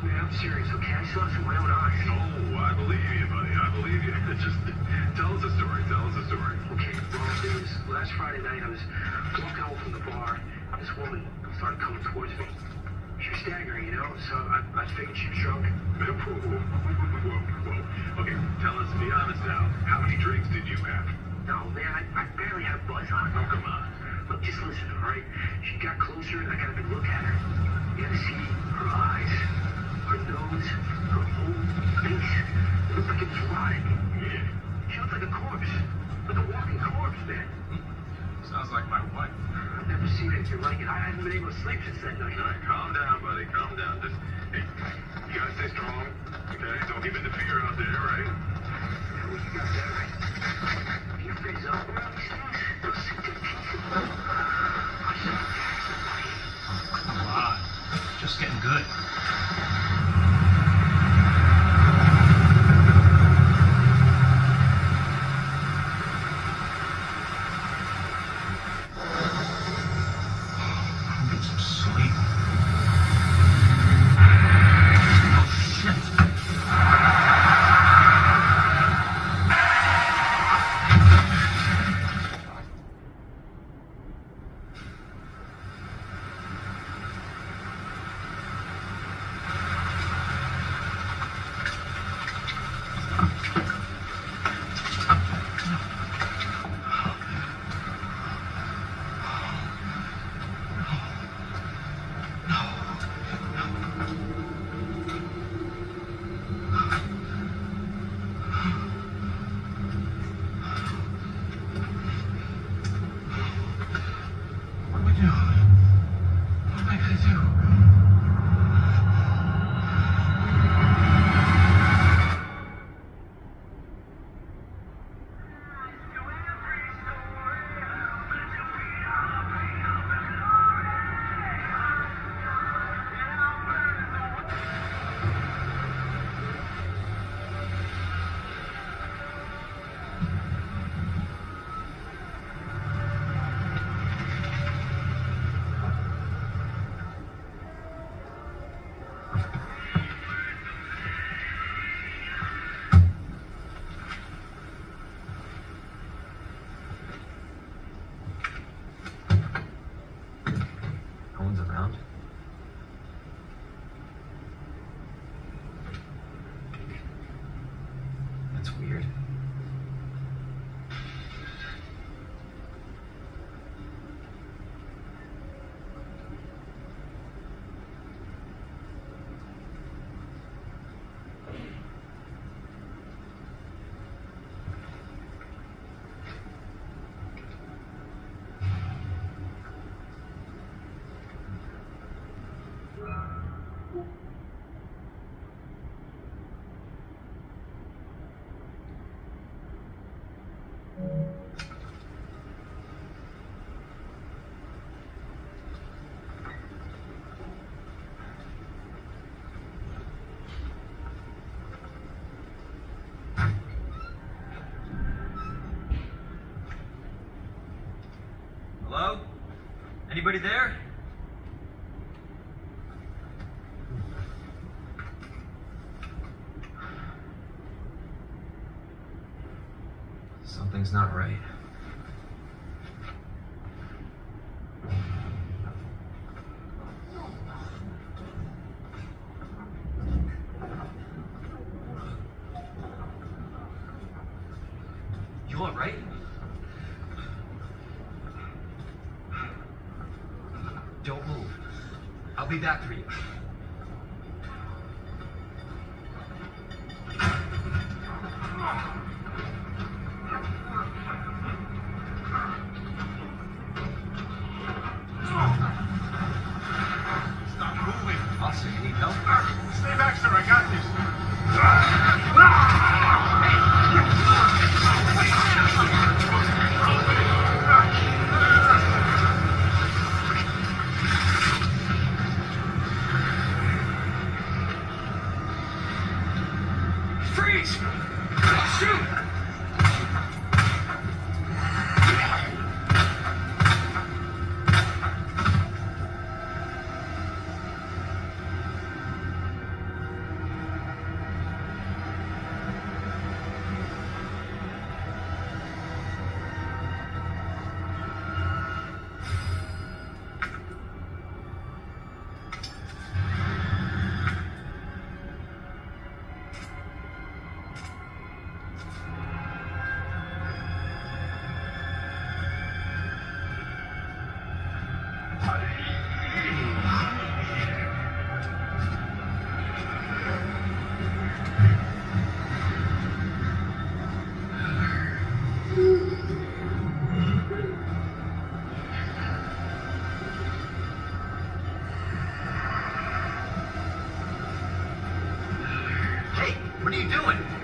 I'm serious, okay? I saw this with my own eyes. Oh, I believe you, buddy. I believe you. Just tell us a story. Tell us a story. Okay, well, it was last Friday night. I was walking home from the bar. This woman started coming towards me. She was staggering, you know, so I, I figured she was drunk. Whoa, whoa, whoa, whoa. Okay, tell us, be honest now. How many drinks did you have? No, man, I, I barely had a buzz on. Oh, come on. Look, just listen, all right? She got closer, and I got a good look at her. You gotta see her eyes, her whole face. It looked like it was rotting. She looked like a corpse. Like a walking corpse, man. Sounds like my wife. I've never seen anything like it. I haven't been able to sleep since that night. All right, calm down, buddy. Calm down. Just, you stay strong, okay? Don't give in out there, right? Got that right. Up. Just getting good. Anybody there? Something's not right. You alright? Don't be back for you. Freeze! Shoot! What are you doing?